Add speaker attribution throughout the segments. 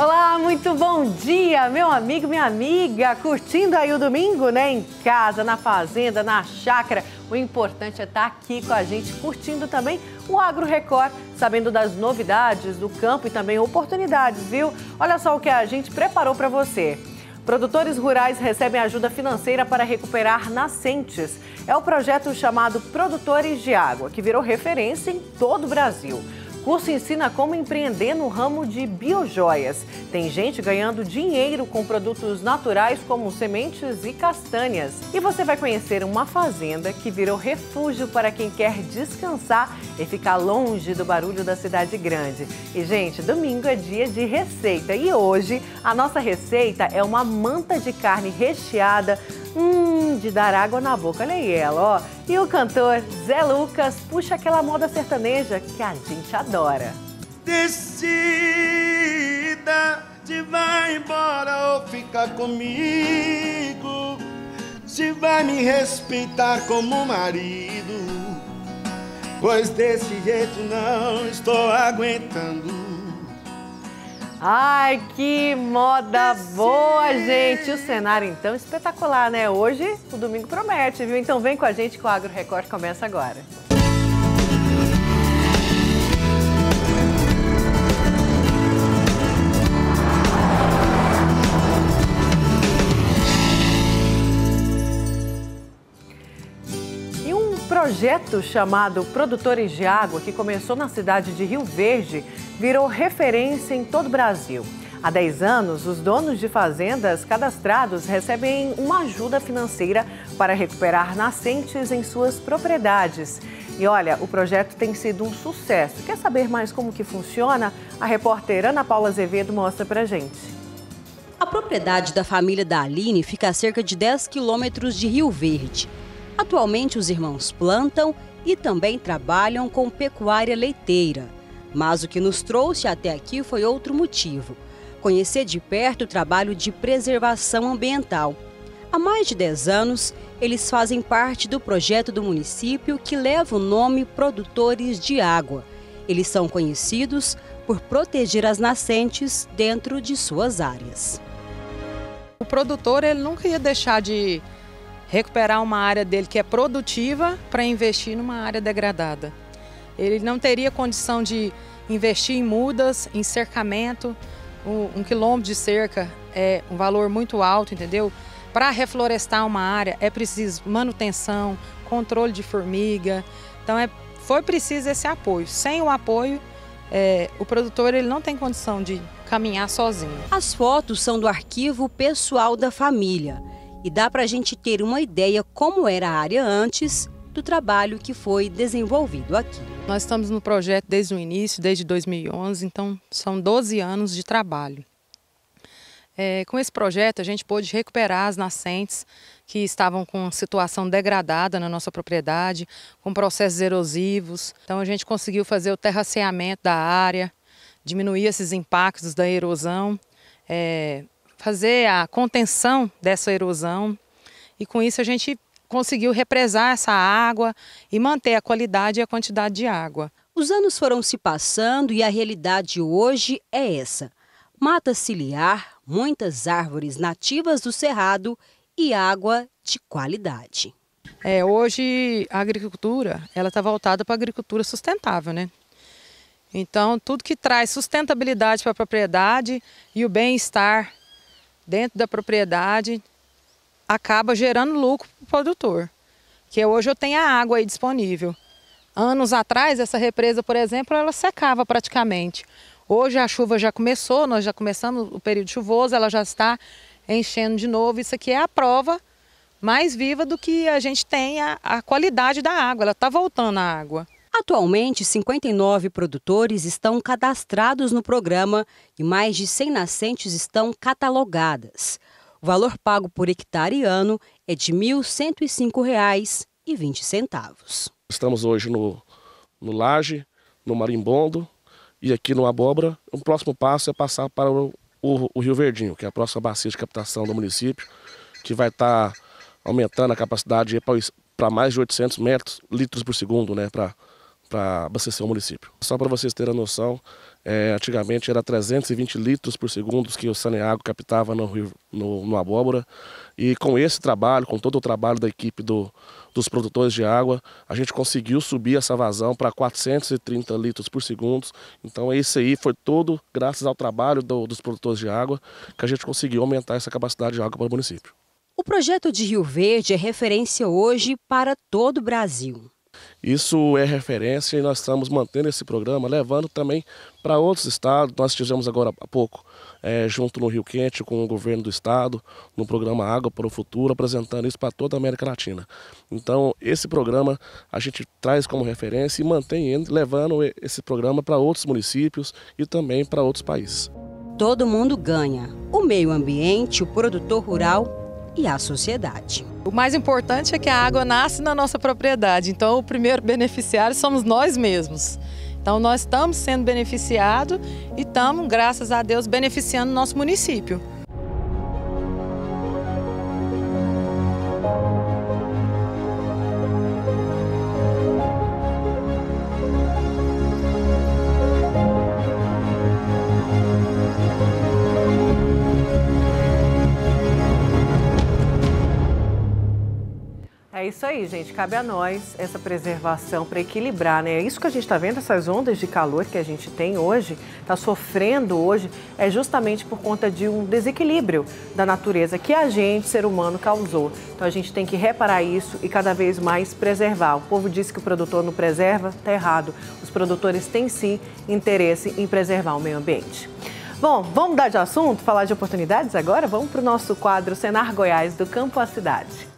Speaker 1: Olá, muito bom dia, meu amigo, minha amiga. Curtindo aí o domingo, né? Em casa, na fazenda, na chácara. O importante é estar aqui com a gente, curtindo também o Agro Record, sabendo das novidades do campo e também oportunidades, viu? Olha só o que a gente preparou para você. Produtores rurais recebem ajuda financeira para recuperar nascentes. É o projeto chamado Produtores de Água, que virou referência em todo o Brasil curso ensina como empreender no ramo de biojoias. Tem gente ganhando dinheiro com produtos naturais como sementes e castanhas. E você vai conhecer uma fazenda que virou refúgio para quem quer descansar e ficar longe do barulho da cidade grande. E, gente, domingo é dia de receita e hoje a nossa receita é uma manta de carne recheada Hum, de dar água na boca, olha aí ela, ó. E o cantor Zé Lucas puxa aquela moda sertaneja que a gente adora.
Speaker 2: Decida se vai embora ou ficar comigo. Se vai me respeitar como marido. Pois desse jeito não estou aguentando.
Speaker 1: Ai, que moda boa, gente! O cenário, então, espetacular, né? Hoje, o domingo promete, viu? Então, vem com a gente que o Agro Record começa agora. Projeto chamado Produtores de Água, que começou na cidade de Rio Verde, virou referência em todo o Brasil. Há 10 anos, os donos de fazendas cadastrados recebem uma ajuda financeira para recuperar nascentes em suas propriedades. E olha, o projeto tem sido um sucesso. Quer saber mais como que funciona? A repórter Ana Paula Azevedo mostra pra gente.
Speaker 3: A propriedade da família da Aline fica a cerca de 10 quilômetros de Rio Verde. Atualmente, os irmãos plantam e também trabalham com pecuária leiteira. Mas o que nos trouxe até aqui foi outro motivo: conhecer de perto o trabalho de preservação ambiental. Há mais de 10 anos, eles fazem parte do projeto do município que leva o nome Produtores de Água. Eles são conhecidos por proteger as nascentes dentro de suas áreas.
Speaker 4: O produtor ele nunca ia deixar de recuperar uma área dele que é produtiva para investir numa área degradada. Ele não teria condição de investir em mudas, em cercamento. Um, quilômetro de cerca é um valor muito alto, entendeu? Para reflorestar uma área é preciso manutenção, controle de formiga. Então é, foi preciso esse apoio. Sem o apoio, é, o produtor ele não tem condição de caminhar sozinho.
Speaker 3: As fotos são do arquivo pessoal da família e dá para a gente ter uma ideia como era a área antes do trabalho que foi desenvolvido aqui.
Speaker 4: Nós estamos no projeto desde o início, desde 2011, então são 12 anos de trabalho. É, com esse projeto, a gente pôde recuperar as nascentes que estavam com situação degradada na nossa propriedade, com processos erosivos. Então, a gente conseguiu fazer o terraceamento da área, diminuir esses impactos da erosão, é, fazer a contenção dessa erosão. E com isso, a gente conseguiu represar essa água e manter a qualidade e a quantidade de água.
Speaker 3: Os anos foram se passando e a realidade hoje é essa: mata ciliar, muitas árvores nativas do cerrado e água de qualidade.
Speaker 4: É, hoje a agricultura ela está voltada para a agricultura sustentável, né? Então tudo que traz sustentabilidade para a propriedade e o bem-estar dentro da propriedade acaba gerando lucro para o produtor. Que hoje eu tenho a água aí disponível. Anos atrás, essa represa, por exemplo, ela secava praticamente. Hoje a chuva já começou, nós já começamos o período chuvoso, ela já está enchendo de novo. Isso aqui é a prova mais viva do que a gente tem a, a qualidade da água, ela está voltando a água.
Speaker 3: Atualmente, 59 produtores estão cadastrados no programa e mais de 100 nascentes estão catalogadas. O valor pago por hectare ano é de R$ 1.105,20.
Speaker 5: Estamos hoje no, no Laje, no Marimbondo e aqui no Abóbora. O próximo passo é passar para o, o, o Rio Verdinho, que é a próxima bacia de captação do município, que vai estar tá aumentando a capacidade para mais de 800 metros, litros por segundo, né, para para abastecer o município. Só para vocês terem a noção, é, antigamente era 320 litros por segundo que o Saneago captava no, rio, no, no abóbora. E com esse trabalho, com todo o trabalho da equipe do, dos produtores de água, a gente conseguiu subir essa vazão para 430 litros por segundo. Então isso aí foi todo graças ao trabalho do, dos produtores de água que a gente conseguiu aumentar essa capacidade de água para o município.
Speaker 6: O projeto de Rio Verde é referência hoje para todo o Brasil.
Speaker 5: Isso é referência e nós estamos mantendo esse programa, levando também para outros estados. Nós estivemos agora há pouco é, junto no Rio Quente com o governo do estado, no programa Água para o Futuro, apresentando isso para toda a América Latina. Então, esse programa a gente traz como referência e mantém ele, levando esse programa para outros municípios e também para outros países.
Speaker 6: Todo mundo ganha: o meio ambiente, o produtor rural e a sociedade.
Speaker 4: O mais importante é que a água nasce na nossa propriedade, então o primeiro beneficiário somos nós mesmos. Então nós estamos sendo beneficiados e estamos, graças a Deus, beneficiando o nosso município.
Speaker 1: Isso aí, gente. Cabe a nós essa preservação para equilibrar, né? É isso que a gente está vendo, essas ondas de calor que a gente tem hoje, está sofrendo hoje, é justamente por conta de um desequilíbrio da natureza que a gente, ser humano, causou. Então a gente tem que reparar isso e cada vez mais preservar. O povo diz que o produtor não preserva, está errado. Os produtores têm sim interesse em preservar o meio ambiente. Bom, vamos mudar de assunto, falar de oportunidades agora? Vamos para o nosso quadro Senar Goiás, do campo à cidade.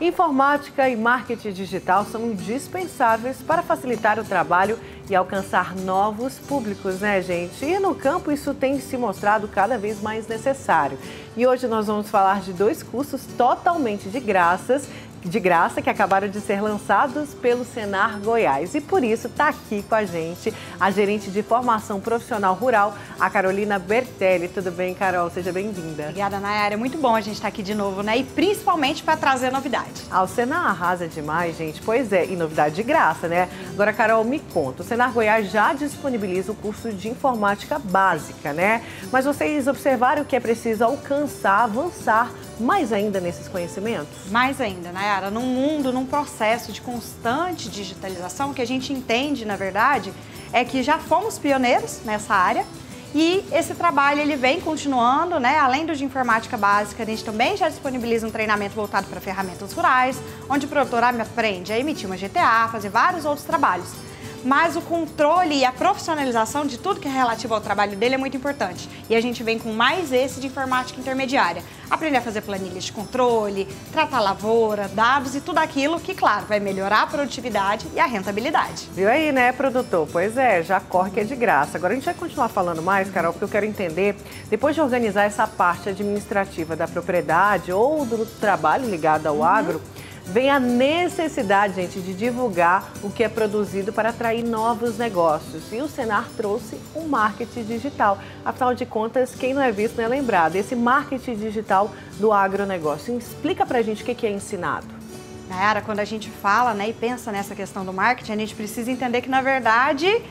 Speaker 1: Informática e marketing digital são indispensáveis para facilitar o trabalho e alcançar novos públicos, né, gente? E no campo isso tem se mostrado cada vez mais necessário. E hoje nós vamos falar de dois cursos totalmente de graças de graça que acabaram de ser lançados pelo Senar Goiás. E por isso está aqui com a gente a gerente de formação profissional rural, a Carolina Bertelli. Tudo bem, Carol? Seja bem-vinda.
Speaker 7: Obrigada, Nayara. É muito bom a gente estar tá aqui de novo, né? E principalmente para trazer novidade.
Speaker 1: Ah, o Senar arrasa demais, gente. Pois é, e novidade de graça, né? Agora, Carol, me conta. O Senar Goiás já disponibiliza o curso de informática básica, né? Mas vocês observaram que é preciso alcançar, avançar mais ainda nesses conhecimentos?
Speaker 7: Mais ainda, Nayara, num mundo, num processo de constante digitalização, que a gente entende, na verdade, é que já fomos pioneiros nessa área e esse trabalho ele vem continuando, né? Além do de informática básica, a gente também já disponibiliza um treinamento voltado para ferramentas rurais, onde o produtor aprende a emitir uma GTA, fazer vários outros trabalhos mas o controle e a profissionalização de tudo que é relativo ao trabalho dele é muito importante. E a gente vem com mais esse de informática intermediária. Aprender a fazer planilhas de controle, tratar lavoura, dados e tudo aquilo que, claro, vai melhorar a produtividade e a rentabilidade.
Speaker 1: Viu aí, né, produtor? Pois é, já corre que é de graça. Agora a gente vai continuar falando mais, Carol, porque eu quero entender, depois de organizar essa parte administrativa da propriedade ou do trabalho ligado ao uhum. agro, vem a necessidade, gente, de divulgar o que é produzido para atrair novos negócios. E o Senar trouxe o um marketing digital. Afinal de contas, quem não é visto não é lembrado. Esse marketing digital do agronegócio. Explica pra gente o que é ensinado.
Speaker 7: Nayara, quando a gente fala né, e pensa nessa questão do marketing, a gente precisa entender que, na verdade,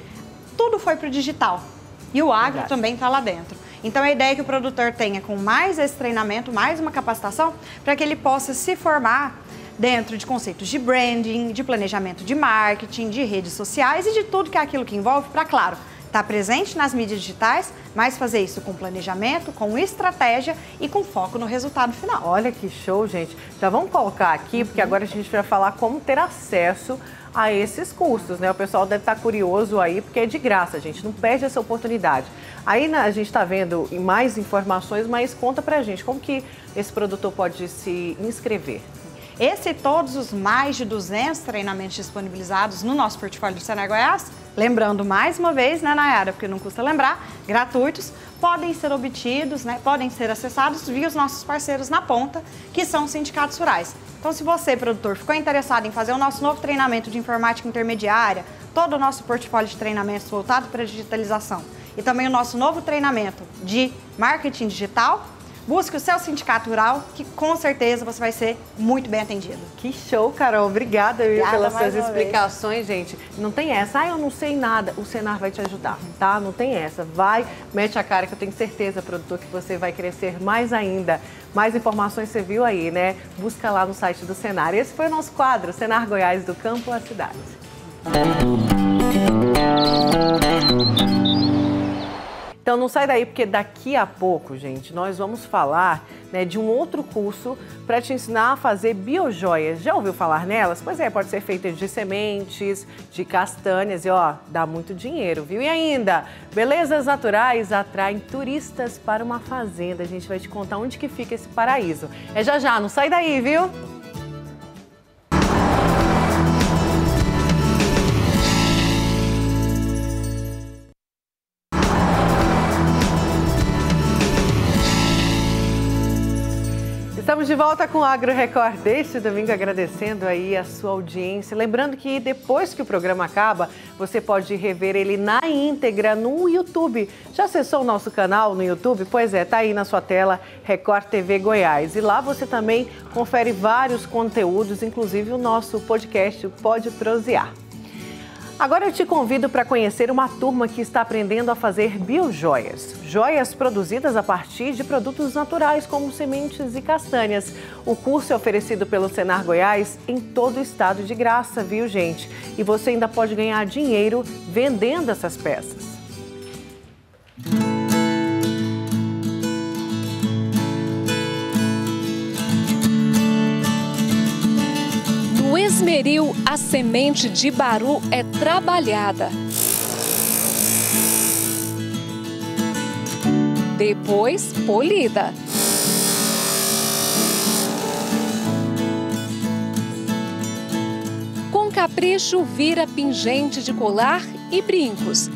Speaker 7: tudo foi para o digital. E o agro verdade. também está lá dentro. Então a ideia é que o produtor tenha com mais esse treinamento, mais uma capacitação, para que ele possa se formar dentro de conceitos de branding, de planejamento de marketing, de redes sociais e de tudo que é aquilo que envolve para, claro, estar tá presente nas mídias digitais, mas fazer isso com planejamento, com estratégia e com foco no resultado final.
Speaker 1: Olha que show, gente. Já vamos colocar aqui, porque agora a gente vai falar como ter acesso a esses cursos, né? O pessoal deve estar curioso aí, porque é de graça, gente. Não perde essa oportunidade. Aí a gente está vendo mais informações, mas conta pra gente como que esse produtor pode se inscrever.
Speaker 7: Esse e todos os mais de 200 treinamentos disponibilizados no nosso portfólio do Senai Goiás, lembrando mais uma vez, né, Nayara, porque não custa lembrar, gratuitos, podem ser obtidos, né, podem ser acessados via os nossos parceiros na ponta, que são os sindicatos rurais. Então, se você, produtor, ficou interessado em fazer o nosso novo treinamento de informática intermediária, todo o nosso portfólio de treinamentos voltado para a digitalização e também o nosso novo treinamento de marketing digital, busque o seu sindicato rural, que com certeza você vai ser muito bem atendido.
Speaker 1: Que show, Carol. Obrigada,
Speaker 7: Obrigada
Speaker 1: pelas suas explicações, gente. Não tem essa, ah, eu não sei nada. O Senar vai te ajudar, tá? Não tem essa. Vai, mete a cara que eu tenho certeza, produtor, que você vai crescer mais ainda. Mais informações você viu aí, né? Busca lá no site do Senar. Esse foi o nosso quadro, Senar Goiás do Campo à Cidade. Então não sai daí, porque daqui a pouco, gente, nós vamos falar né, de um outro curso para te ensinar a fazer biojoias. Já ouviu falar nelas? Pois é, pode ser feita de sementes, de castanhas e ó, dá muito dinheiro, viu? E ainda, belezas naturais atraem turistas para uma fazenda. A gente vai te contar onde que fica esse paraíso. É já já, não sai daí, viu? Estamos de volta com o Agro Record deste domingo, agradecendo aí a sua audiência. Lembrando que depois que o programa acaba, você pode rever ele na íntegra no YouTube. Já acessou o nosso canal no YouTube? Pois é, tá aí na sua tela Record TV Goiás. E lá você também confere vários conteúdos, inclusive o nosso podcast Pode Prosear. Agora eu te convido para conhecer uma turma que está aprendendo a fazer biojoias. Joias produzidas a partir de produtos naturais, como sementes e castanhas. O curso é oferecido pelo Senar Goiás em todo o estado de graça, viu, gente? E você ainda pode ganhar dinheiro vendendo essas peças.
Speaker 8: Esmeril, a semente de baru é trabalhada. Depois, polida. Com capricho, vira pingente de colar e brincos.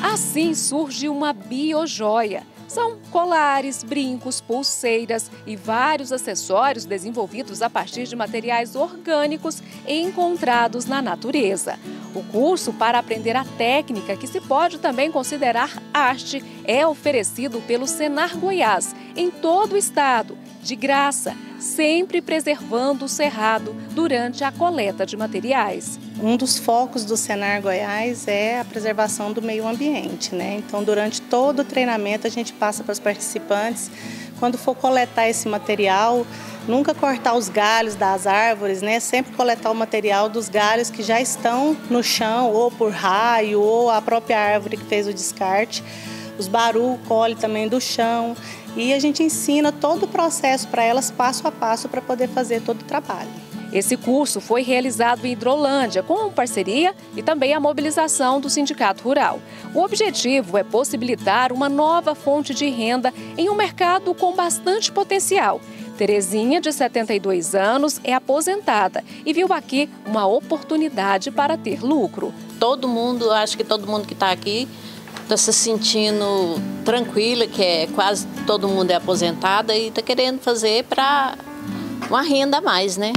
Speaker 8: Assim surge uma biojoia. São colares, brincos, pulseiras e vários acessórios desenvolvidos a partir de materiais orgânicos encontrados na natureza. O curso para aprender a técnica, que se pode também considerar arte, é oferecido pelo Senar Goiás em todo o estado, de graça, sempre preservando o cerrado durante a coleta de materiais.
Speaker 9: Um dos focos do Senar Goiás é a preservação do meio ambiente, né? Então, durante todo o treinamento, a gente passa para os participantes, quando for coletar esse material, nunca cortar os galhos das árvores, né? Sempre coletar o material dos galhos que já estão no chão, ou por raio, ou a própria árvore que fez o descarte. Os baru colhe também do chão e a gente ensina todo o processo para elas passo a passo para poder fazer todo o trabalho.
Speaker 8: Esse curso foi realizado em Hidrolândia com parceria e também a mobilização do Sindicato Rural. O objetivo é possibilitar uma nova fonte de renda em um mercado com bastante potencial. Terezinha, de 72 anos, é aposentada e viu aqui uma oportunidade para ter lucro.
Speaker 10: Todo mundo, acho que todo mundo que está aqui está se sentindo tranquila, que é quase todo mundo é aposentada e está querendo fazer para uma renda a mais, né?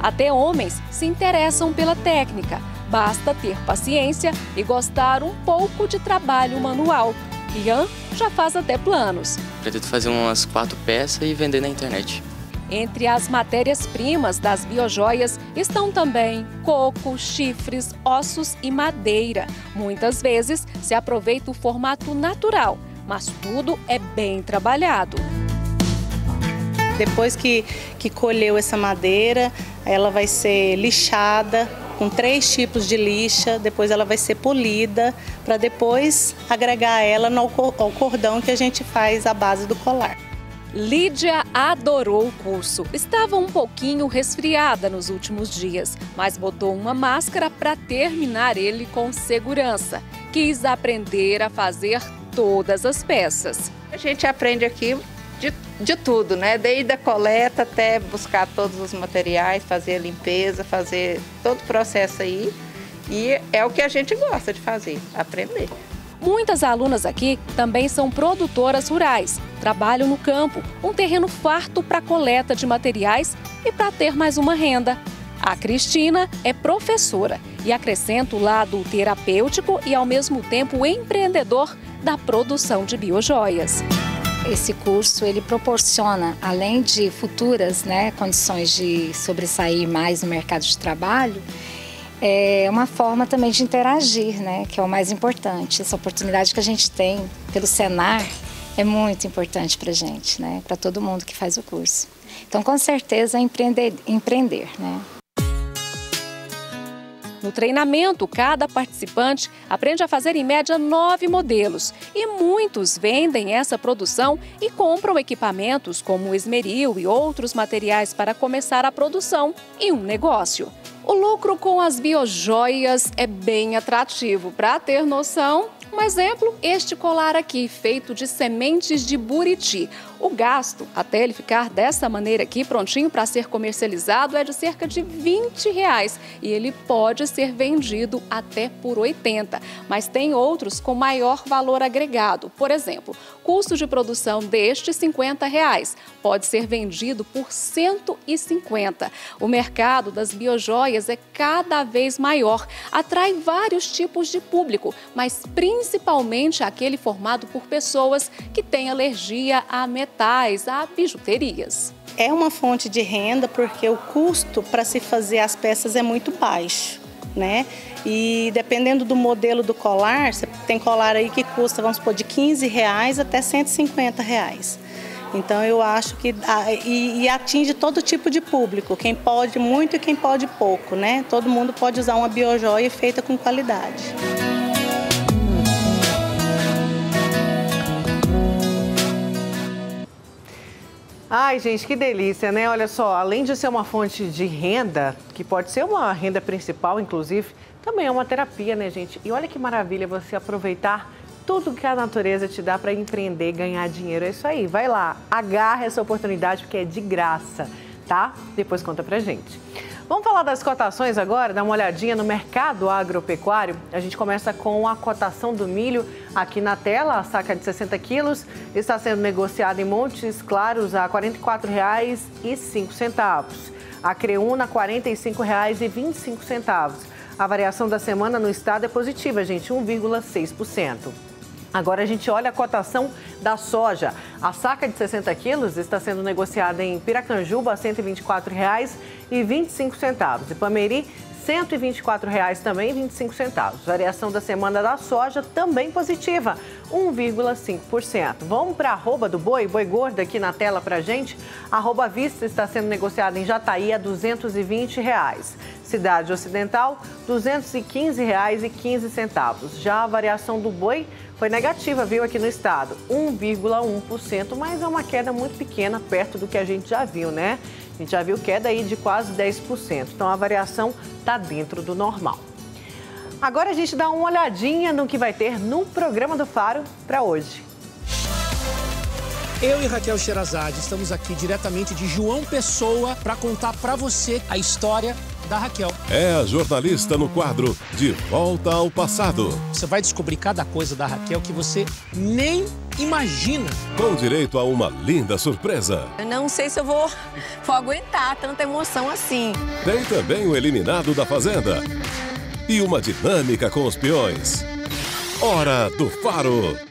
Speaker 8: Até homens se interessam pela técnica. Basta ter paciência e gostar um pouco de trabalho manual. Ian já faz até planos.
Speaker 11: Pretendo fazer umas quatro peças e vender na internet.
Speaker 8: Entre as matérias-primas das biojoias estão também coco, chifres, ossos e madeira. Muitas vezes se aproveita o formato natural, mas tudo é bem trabalhado.
Speaker 9: Depois que, que colheu essa madeira, ela vai ser lixada com três tipos de lixa, depois ela vai ser polida para depois agregar ela no, ao cordão que a gente faz à base do colar.
Speaker 8: Lídia adorou o curso. Estava um pouquinho resfriada nos últimos dias, mas botou uma máscara para terminar ele com segurança. Quis aprender a fazer todas as peças.
Speaker 12: A gente aprende aqui de, de tudo, né? Desde a coleta até buscar todos os materiais, fazer a limpeza, fazer todo o processo aí. E é o que a gente gosta de fazer, aprender.
Speaker 8: Muitas alunas aqui também são produtoras rurais, trabalham no campo, um terreno farto para coleta de materiais e para ter mais uma renda. A Cristina é professora e acrescenta o lado terapêutico e, ao mesmo tempo, empreendedor da produção de biojoias.
Speaker 13: Esse curso ele proporciona, além de futuras né, condições de sobressair mais no mercado de trabalho, é uma forma também de interagir, né, que é o mais importante. Essa oportunidade que a gente tem pelo Senar é muito importante para gente, né, para todo mundo que faz o curso. Então, com certeza, empreender, empreender né.
Speaker 8: No treinamento, cada participante aprende a fazer em média nove modelos e muitos vendem essa produção e compram equipamentos como esmeril e outros materiais para começar a produção e um negócio. O lucro com as biojoias é bem atrativo. Para ter noção, um exemplo, este colar aqui, feito de sementes de buriti. O gasto, até ele ficar dessa maneira aqui, prontinho para ser comercializado, é de cerca de 20 reais. E ele pode ser vendido até por 80. Mas tem outros com maior valor agregado. Por exemplo, custo de produção deste 50 reais pode ser vendido por 150. O mercado das biojoias é cada vez maior, atrai vários tipos de público, mas principalmente aquele formado por pessoas que têm alergia a metais, a bijuterias.
Speaker 9: É uma fonte de renda porque o custo para se fazer as peças é muito baixo. Né? E dependendo do modelo do colar, você tem colar aí que custa, vamos supor, de 15 reais até 150 reais. Então eu acho que e, atinge todo tipo de público, quem pode muito e quem pode pouco, né? Todo mundo pode usar uma biojoia feita com qualidade.
Speaker 1: Ai, gente, que delícia, né? Olha só, além de ser uma fonte de renda, que pode ser uma renda principal, inclusive, também é uma terapia, né, gente? E olha que maravilha você aproveitar tudo que a natureza te dá para empreender, ganhar dinheiro. É isso aí, vai lá, agarra essa oportunidade porque é de graça, tá? Depois conta pra gente. Vamos falar das cotações agora, dar uma olhadinha no mercado agropecuário. A gente começa com a cotação do milho aqui na tela, a saca de 60 quilos está sendo negociada em Montes Claros a R$ 44,05. A Creúna R$ 45,25. A variação da semana no estado é positiva, gente, 1,6%. Agora a gente olha a cotação da soja. A saca de 60 quilos está sendo negociada em Piracanjuba a R$ 124,25. E Pameri, R$ 124,00 também 25 centavos. Variação da semana da soja também positiva, 1,5%. Vamos para a arroba do boi, boi gordo aqui na tela para gente. A arroba vista está sendo negociada em Jataí a 220 reais. Cidade Ocidental, R$ 215,15. Já a variação do boi foi negativa, viu, aqui no estado, 1,1%, mas é uma queda muito pequena, perto do que a gente já viu, né? A gente já viu queda aí de quase 10%, então a variação está dentro do normal. Agora a gente dá uma olhadinha no que vai ter no programa do Faro para hoje.
Speaker 14: Eu e Raquel Sherazade estamos aqui diretamente de João Pessoa para contar para você a história da Raquel.
Speaker 15: É a jornalista no quadro De Volta ao Passado.
Speaker 14: Você vai descobrir cada coisa da Raquel que você nem imagina.
Speaker 15: Com direito a uma linda surpresa.
Speaker 16: Eu não sei se eu vou, vou aguentar tanta emoção assim.
Speaker 15: Tem também o eliminado da Fazenda. E uma dinâmica com os peões. Hora do Faro.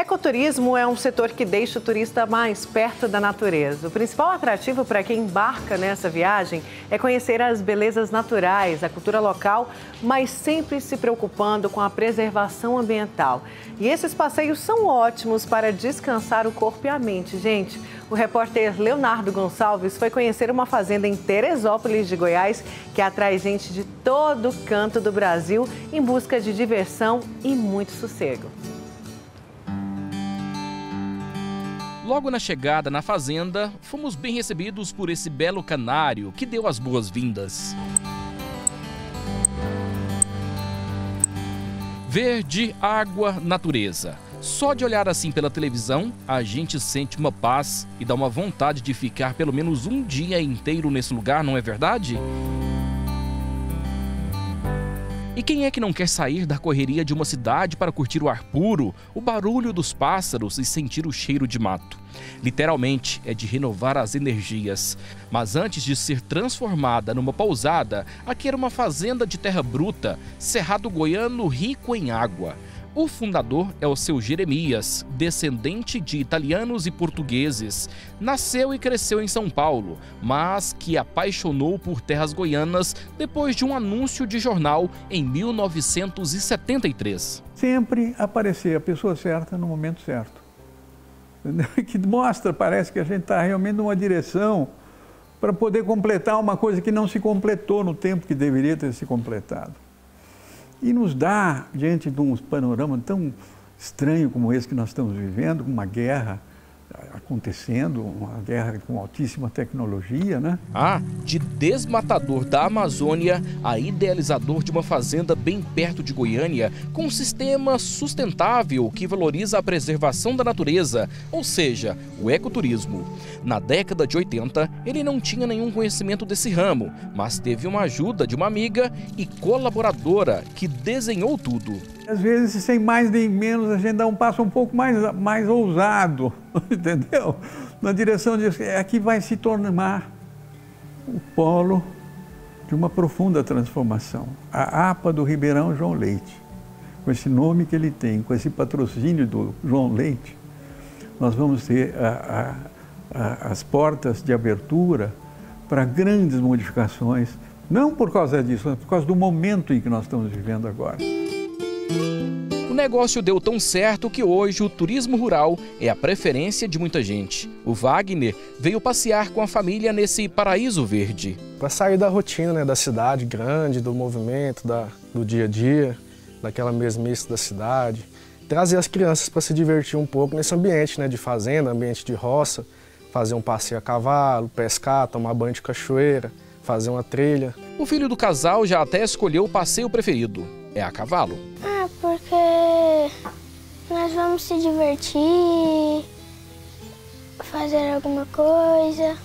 Speaker 1: Ecoturismo é um setor que deixa o turista mais perto da natureza. O principal atrativo para quem embarca nessa viagem é conhecer as belezas naturais, a cultura local, mas sempre se preocupando com a preservação ambiental. E esses passeios são ótimos para descansar o corpo e a mente, gente. O repórter Leonardo Gonçalves foi conhecer uma fazenda em Teresópolis de Goiás que atrai gente de todo canto do Brasil em busca de diversão e muito sossego.
Speaker 17: Logo na chegada na fazenda, fomos bem recebidos por esse belo canário que deu as boas-vindas. Verde, água, natureza. Só de olhar assim pela televisão, a gente sente uma paz e dá uma vontade de ficar pelo menos um dia inteiro nesse lugar, não é verdade? E quem é que não quer sair da correria de uma cidade para curtir o ar puro, o barulho dos pássaros e sentir o cheiro de mato? Literalmente é de renovar as energias. Mas antes de ser transformada numa pousada, aqui era uma fazenda de terra bruta, cerrado goiano rico em água. O fundador é o seu Jeremias, descendente de italianos e portugueses. Nasceu e cresceu em São Paulo, mas que apaixonou por terras goianas depois de um anúncio de jornal em 1973.
Speaker 18: Sempre aparecer a pessoa certa no momento certo. Que mostra, parece que a gente está realmente numa direção para poder completar uma coisa que não se completou no tempo que deveria ter se completado. E nos dá, diante de um panorama tão estranho como esse que nós estamos vivendo, uma guerra acontecendo, uma guerra com altíssima tecnologia, né?
Speaker 17: Ah, de desmatador da Amazônia a idealizador de uma fazenda bem perto de Goiânia, com um sistema sustentável que valoriza a preservação da natureza, ou seja, o ecoturismo. Na década de 80, ele não tinha nenhum conhecimento desse ramo, mas teve uma ajuda de uma amiga e colaboradora que desenhou tudo.
Speaker 18: Às vezes, sem mais nem menos, a gente dá um passo um pouco mais, mais ousado, entendeu? Na direção de é que vai se tornar o polo de uma profunda transformação. A APA do Ribeirão João Leite, com esse nome que ele tem, com esse patrocínio do João Leite, nós vamos ter a, a, a, as portas de abertura para grandes modificações, não por causa disso, mas por causa do momento em que nós estamos vivendo agora.
Speaker 17: O negócio deu tão certo que hoje o turismo rural é a preferência de muita gente. O Wagner veio passear com a família nesse paraíso verde.
Speaker 19: Para sair da rotina né, da cidade grande, do movimento, da, do dia a dia, daquela mesmice da cidade. Trazer as crianças para se divertir um pouco nesse ambiente né, de fazenda, ambiente de roça, fazer um passeio a cavalo, pescar, tomar banho de cachoeira, fazer uma trilha.
Speaker 17: O filho do casal já até escolheu o passeio preferido. É a cavalo.
Speaker 20: Ah, porque nós vamos se divertir, fazer alguma coisa.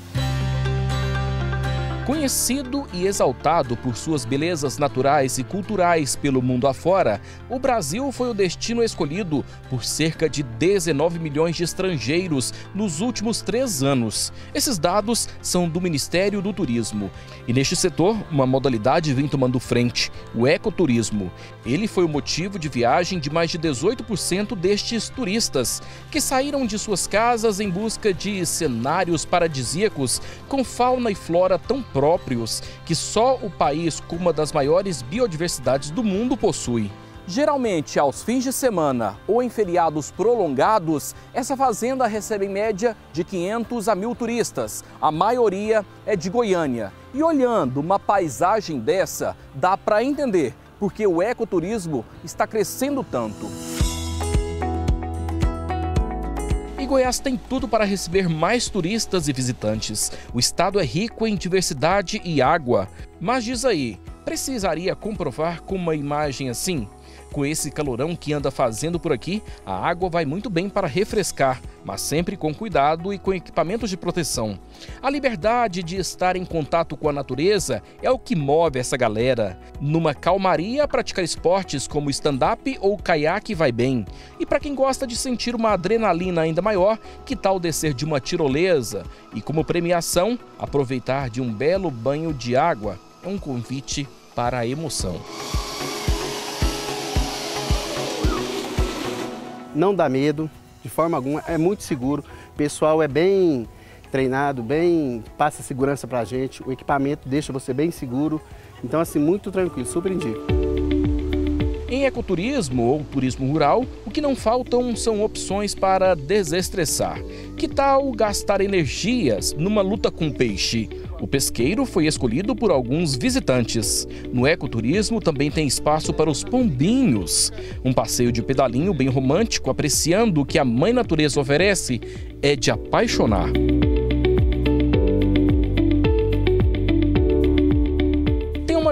Speaker 17: Conhecido e exaltado por suas belezas naturais e culturais pelo mundo afora, o Brasil foi o destino escolhido por cerca de 19 milhões de estrangeiros nos últimos três anos. Esses dados são do Ministério do Turismo. E neste setor, uma modalidade vem tomando frente: o ecoturismo. Ele foi o motivo de viagem de mais de 18% destes turistas, que saíram de suas casas em busca de cenários paradisíacos com fauna e flora tão próprios que só o país com uma das maiores biodiversidades do mundo possui. Geralmente, aos fins de semana ou em feriados prolongados, essa fazenda recebe em média de 500 a 1000 turistas. A maioria é de Goiânia. E olhando uma paisagem dessa, dá para entender porque o ecoturismo está crescendo tanto. Goiás tem tudo para receber mais turistas e visitantes. O estado é rico em diversidade e água. Mas diz aí, precisaria comprovar com uma imagem assim? Com esse calorão que anda fazendo por aqui, a água vai muito bem para refrescar, mas sempre com cuidado e com equipamentos de proteção. A liberdade de estar em contato com a natureza é o que move essa galera. Numa calmaria, praticar esportes como stand-up ou caiaque vai bem. E para quem gosta de sentir uma adrenalina ainda maior, que tal descer de uma tirolesa? E como premiação, aproveitar de um belo banho de água. É um convite para a emoção.
Speaker 21: Não dá medo, de forma alguma, é muito seguro. O pessoal é bem treinado, bem passa segurança para a gente, o equipamento deixa você bem seguro. Então, assim, muito tranquilo, super indico.
Speaker 17: Em ecoturismo ou turismo rural, o que não faltam são opções para desestressar. Que tal gastar energias numa luta com peixe? O pesqueiro foi escolhido por alguns visitantes. No ecoturismo também tem espaço para os pombinhos. Um passeio de pedalinho bem romântico, apreciando o que a mãe natureza oferece, é de apaixonar.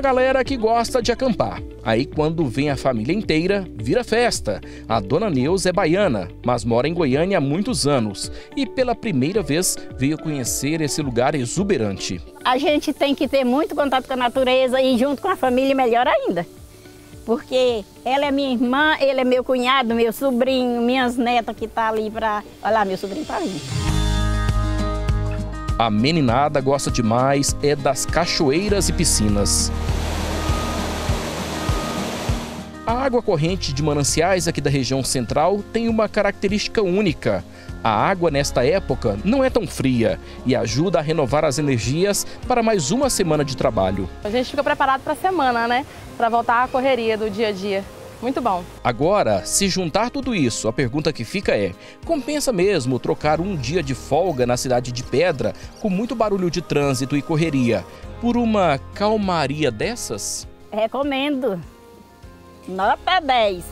Speaker 17: Galera que gosta de acampar. Aí, quando vem a família inteira, vira festa. A dona Neus é baiana, mas mora em Goiânia há muitos anos e pela primeira vez veio conhecer esse lugar exuberante.
Speaker 22: A gente tem que ter muito contato com a natureza e junto com a família melhor ainda. porque ela é minha irmã, ele é meu cunhado, meu sobrinho, minhas netas que tá ali para, olha lá, meu sobrinho tá ali.
Speaker 17: A meninada gosta demais é das cachoeiras e piscinas. A água corrente de mananciais aqui da região central tem uma característica única. A água nesta época não é tão fria e ajuda a renovar as energias para mais uma semana de trabalho.
Speaker 23: A gente fica preparado para a semana, né? Para voltar à correria do dia a dia. Muito bom.
Speaker 17: Agora, se juntar tudo isso, a pergunta que fica é: compensa mesmo trocar um dia de folga na cidade de Pedra, com muito barulho de trânsito e correria, por uma calmaria dessas?
Speaker 22: Recomendo. Nota 10.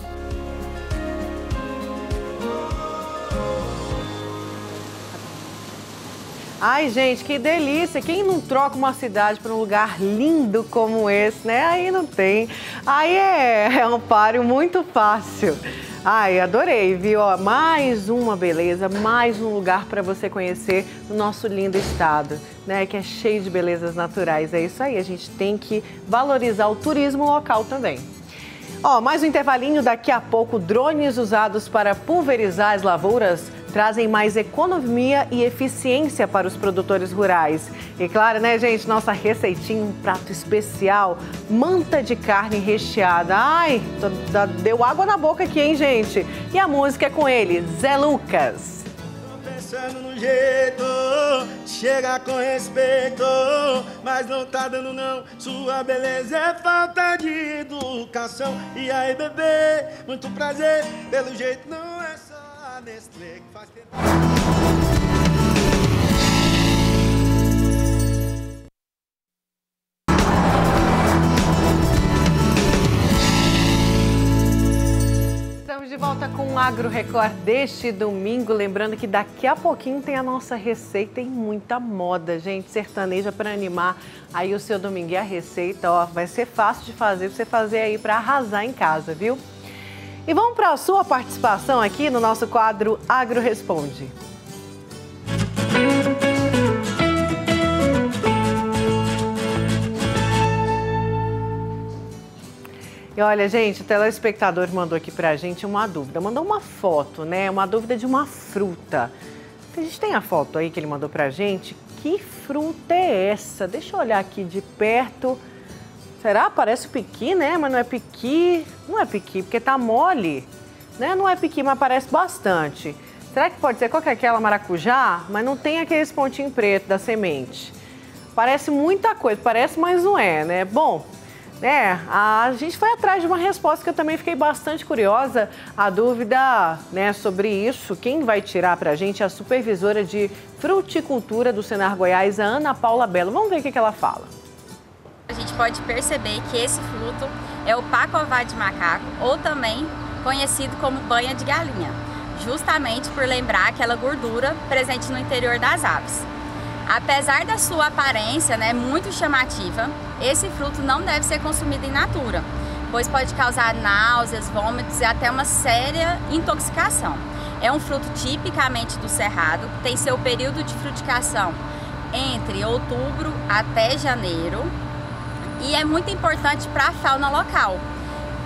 Speaker 1: Ai, gente, que delícia! Quem não troca uma cidade para um lugar lindo como esse, né? Aí não tem. Aí é, é um páreo muito fácil. Ai, adorei, viu? Mais uma beleza, mais um lugar para você conhecer no nosso lindo estado, né? Que é cheio de belezas naturais. É isso aí, a gente tem que valorizar o turismo local também. Ó, mais um intervalinho, daqui a pouco, drones usados para pulverizar as lavouras trazem mais economia e eficiência para os produtores rurais. E claro, né, gente, nossa receitinha, um prato especial, manta de carne recheada. Ai, deu água na boca aqui, hein, gente? E a música é com ele, Zé Lucas.
Speaker 2: Pensando no jeito, chega com respeito, mas não tá dando não. Sua beleza é falta de educação. E aí, bebê, muito prazer, pelo jeito não é Nestlé que faz.
Speaker 1: Estamos de volta com o Agro Record deste domingo. Lembrando que daqui a pouquinho tem a nossa receita e muita moda, gente. Sertaneja para animar aí o seu domingo. E a receita, ó, vai ser fácil de fazer, você fazer aí para arrasar em casa, viu? E vamos para a sua participação aqui no nosso quadro Agro Responde. E olha, gente, o telespectador mandou aqui pra gente uma dúvida. Mandou uma foto, né? Uma dúvida de uma fruta. A gente tem a foto aí que ele mandou pra gente. Que fruta é essa? Deixa eu olhar aqui de perto. Será? Parece piqui, né? Mas não é piqui. Não é piqui, porque tá mole. Né? Não é piqui, mas parece bastante. Será que pode ser qual que é aquela maracujá? Mas não tem aqueles pontinhos preto da semente. Parece muita coisa, parece, mas não é, né? Bom, né, a gente foi atrás de uma resposta que eu também fiquei bastante curiosa. A dúvida né, sobre isso, quem vai tirar para a gente é a supervisora de fruticultura do Senar Goiás, a Ana Paula Belo. Vamos ver o que, que ela fala.
Speaker 24: Pode perceber que esse fruto é o pacová de macaco, ou também conhecido como banha de galinha, justamente por lembrar aquela gordura presente no interior das aves. Apesar da sua aparência né, muito chamativa, esse fruto não deve ser consumido em natura, pois pode causar náuseas, vômitos e até uma séria intoxicação. É um fruto tipicamente do cerrado, tem seu período de frutificação entre outubro até janeiro e é muito importante para a fauna local,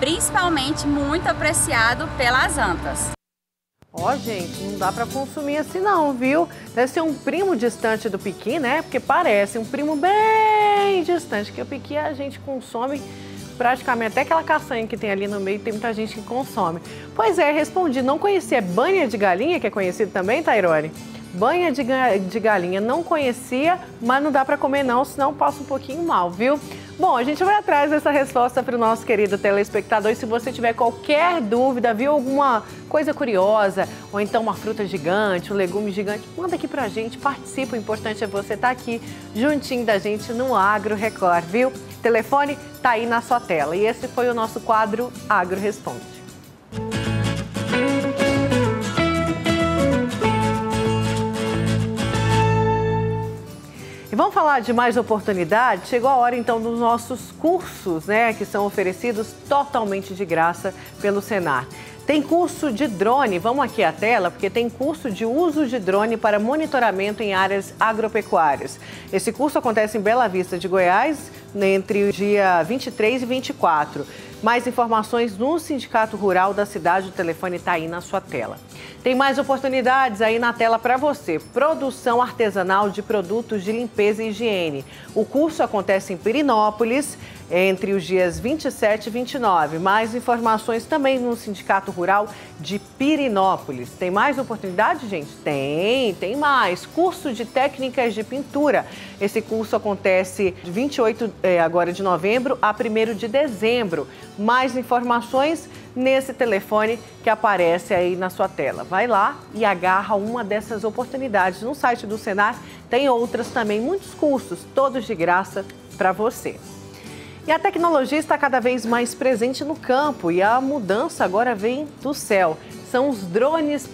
Speaker 24: principalmente muito apreciado pelas antas.
Speaker 1: Ó, oh, gente, não dá para consumir assim não, viu? Deve ser um primo distante do piqui, né? Porque parece um primo bem distante, que o piqui a gente consome praticamente até aquela caçanha que tem ali no meio, tem muita gente que consome. Pois é, respondi, não conhecia banha de galinha, que é conhecido também, Tairone? Banha de, de galinha, não conhecia, mas não dá para comer não, senão passa um pouquinho mal, viu? Bom, a gente vai atrás dessa resposta para o nosso querido telespectador. E se você tiver qualquer dúvida, viu alguma coisa curiosa, ou então uma fruta gigante, um legume gigante, manda aqui para a gente, participa. O importante é você estar tá aqui juntinho da gente no Agro Record, viu? O telefone tá aí na sua tela. E esse foi o nosso quadro Agro Responde. E vamos falar de mais oportunidades? Chegou a hora então dos nossos cursos, né, que são oferecidos totalmente de graça pelo Senar. Tem curso de drone, vamos aqui à tela, porque tem curso de uso de drone para monitoramento em áreas agropecuárias. Esse curso acontece em Bela Vista de Goiás, entre o dia 23 e 24. Mais informações no Sindicato Rural da cidade, o telefone está aí na sua tela. Tem mais oportunidades aí na tela para você. Produção artesanal de produtos de limpeza e higiene. O curso acontece em Pirinópolis entre os dias 27 e 29. Mais informações também no Sindicato Rural de Pirinópolis. Tem mais oportunidade, gente? Tem, tem mais. Curso de técnicas de pintura. Esse curso acontece de 28 é, agora de novembro a 1 de dezembro. Mais informações nesse telefone que aparece aí na sua tela. Vai lá e agarra uma dessas oportunidades. No site do Senar tem outras também, muitos cursos, todos de graça para você. E a tecnologia está cada vez mais presente no campo e a mudança agora vem do céu. São os drones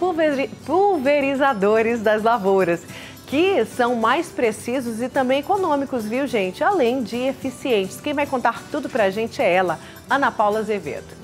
Speaker 1: pulverizadores das lavouras, que são mais precisos e também econômicos, viu, gente? Além de eficientes. Quem vai contar tudo para a gente é ela, Ana Paula Azevedo.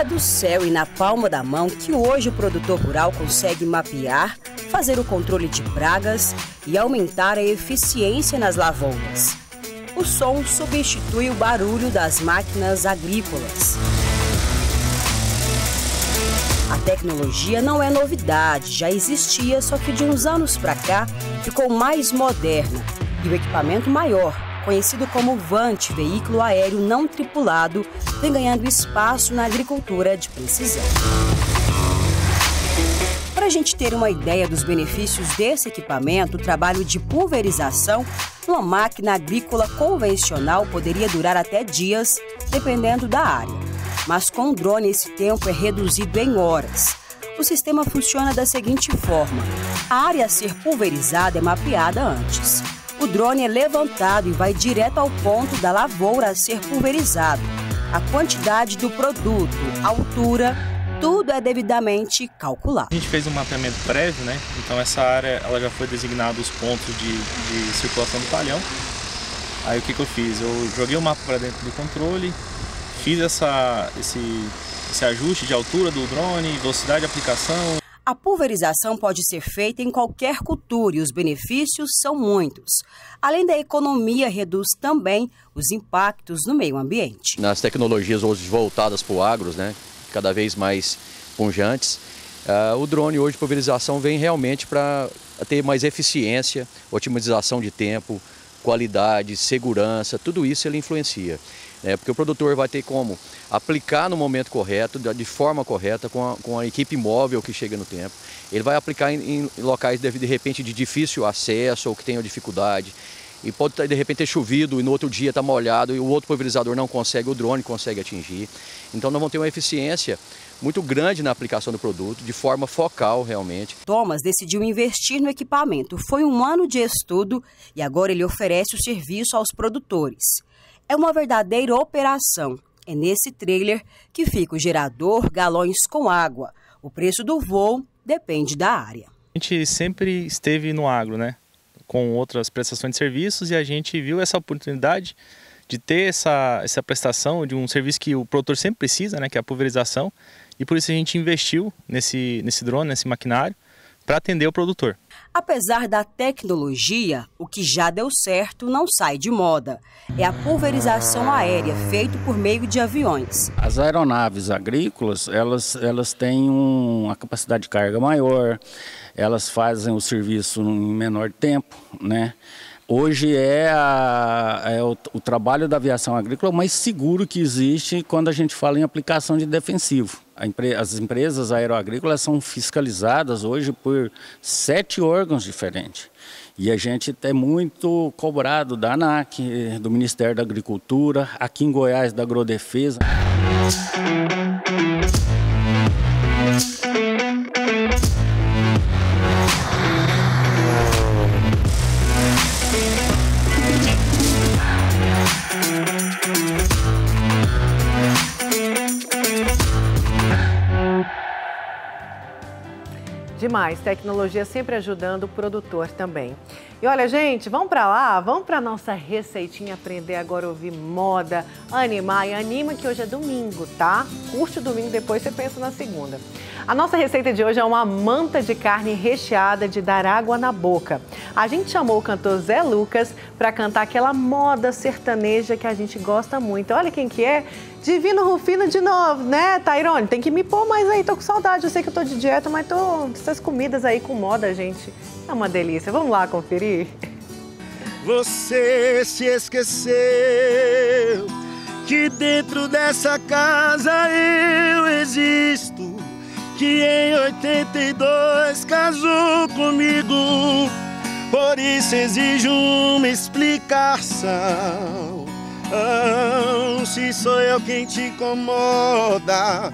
Speaker 3: É do céu e na palma da mão que hoje o produtor rural consegue mapear, fazer o controle de pragas e aumentar a eficiência nas lavouras. O som substitui o barulho das máquinas agrícolas. A tecnologia não é novidade, já existia, só que de uns anos para cá ficou mais moderna e o equipamento maior conhecido como VANT, veículo aéreo não tripulado, vem ganhando espaço na agricultura de precisão. Para a gente ter uma ideia dos benefícios desse equipamento, o trabalho de pulverização numa máquina agrícola convencional poderia durar até dias, dependendo da área. Mas com o drone esse tempo é reduzido em horas. O sistema funciona da seguinte forma: a área a ser pulverizada é mapeada antes. O drone é levantado e vai direto ao ponto da lavoura a ser pulverizado. A quantidade do produto, altura, tudo é devidamente calculado.
Speaker 25: A gente fez um mapeamento prévio, né? Então essa área ela já foi designada os pontos de, de circulação do palhão. Aí o que, que eu fiz? Eu joguei o mapa para dentro do controle, fiz essa, esse, esse ajuste de altura do drone, velocidade de aplicação,
Speaker 3: a pulverização pode ser feita em qualquer cultura e os benefícios são muitos. Além da economia, reduz também os impactos no meio ambiente.
Speaker 26: Nas tecnologias hoje voltadas para o agro, né, cada vez mais punjantes, uh, o drone hoje de pulverização vem realmente para ter mais eficiência, otimização de tempo, qualidade, segurança, tudo isso ele influencia. Né? Porque o produtor vai ter como aplicar no momento correto, de forma correta, com a, com a equipe móvel que chega no tempo. Ele vai aplicar em, em locais de, de repente de difícil acesso ou que tenham dificuldade. E pode de repente ter chovido e no outro dia está molhado e o outro pulverizador não consegue, o drone consegue atingir. Então nós vamos ter uma eficiência muito grande na aplicação do produto, de forma focal realmente.
Speaker 3: Thomas decidiu investir no equipamento. Foi um ano de estudo e agora ele oferece o serviço aos produtores. É uma verdadeira operação. É nesse trailer que fica o gerador, galões com água. O preço do voo depende da área.
Speaker 25: A gente sempre esteve no agro, né? Com outras prestações de serviços e a gente viu essa oportunidade de ter essa, essa prestação de um serviço que o produtor sempre precisa, né? Que é a pulverização. E por isso a gente investiu nesse, nesse drone, nesse maquinário, para atender o produtor.
Speaker 3: Apesar da tecnologia, o que já deu certo não sai de moda. É a pulverização aérea, feita por meio de aviões.
Speaker 27: As aeronaves agrícolas, elas, elas têm uma capacidade de carga maior, elas fazem o serviço em menor tempo, né? Hoje é, a, é o, o, trabalho da aviação agrícola mais seguro que existe quando a gente fala em aplicação de defensivo. As empresas aeroagrícolas são fiscalizadas hoje por sete órgãos diferentes. E a gente é muito cobrado da ANAC, do Ministério da Agricultura, aqui em Goiás, da Agrodefesa.
Speaker 1: Demais, tecnologia sempre ajudando o produtor também. E olha, gente, vamos para lá, vamos para nossa receitinha aprender agora a ouvir moda, animar e anima que hoje é domingo, tá? Curte o domingo, depois você pensa na segunda. A nossa receita de hoje é uma manta de carne recheada de dar água na boca. A gente chamou o cantor Zé Lucas para cantar aquela moda sertaneja que a gente gosta muito. Olha quem que é? Divino Rufino de novo, né, Tairone? Tem que me pôr mais aí, tô com saudade. Eu sei que eu tô de dieta, mas tô essas comidas aí com moda, gente. É uma delícia. Vamos lá conferir?
Speaker 2: Você se esqueceu que dentro dessa casa eu existo. Que em 82 casou comigo. Por isso exijo uma explicação. Oh, se sou eu quem te incomoda,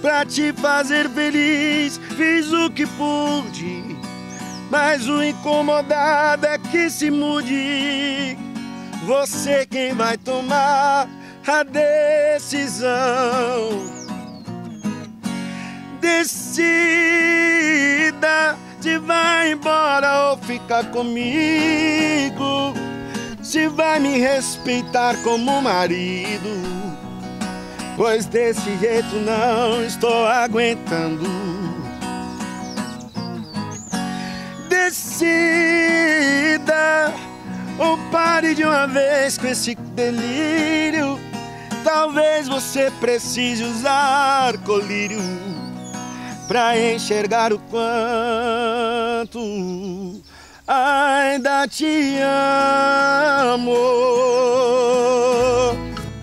Speaker 2: pra te fazer feliz, fiz o que pude. Mas o incomodado é que se mude. Você quem vai tomar a decisão. Decida se vai embora ou ficar comigo se vai me respeitar como marido. Pois desse jeito não estou aguentando. Decida ou pare de uma vez com esse delírio. Talvez você precise usar colírio pra enxergar o quanto ainda te amo.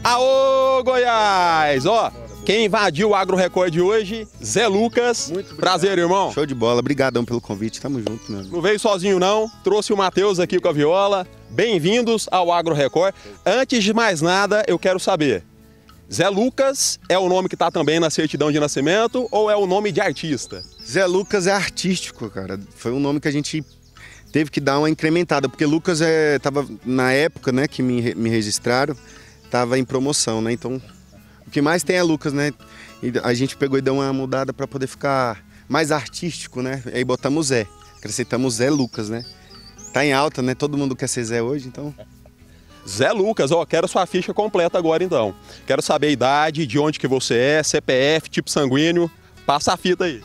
Speaker 28: Aô, Goiás! Ó, quem invadiu o Agro Record de hoje, Zé Lucas. Muito Prazer, irmão.
Speaker 21: Show de bola. Obrigadão pelo convite. Tamo junto, amigo.
Speaker 28: Não veio sozinho, não. Trouxe o Matheus aqui com a viola. Bem-vindos ao Agro Record. Antes de mais nada, eu quero saber. Zé Lucas é o nome que tá também na certidão de nascimento ou é o nome de artista?
Speaker 21: Zé Lucas é artístico, cara. Foi um nome que a gente teve que dar uma incrementada, porque Lucas é, tava na época, né, que me, me registraram, tava em promoção, né? Então, o que mais tem é Lucas, né? E a gente pegou e deu uma mudada para poder ficar mais artístico, né? Aí botamos Zé, acrescentamos Zé Lucas, né? Tá em alta, né? Todo mundo quer ser Zé hoje, então.
Speaker 28: Zé Lucas, ó, quero sua ficha completa agora então. Quero saber a idade, de onde que você é, CPF, tipo sanguíneo. Passa a fita aí.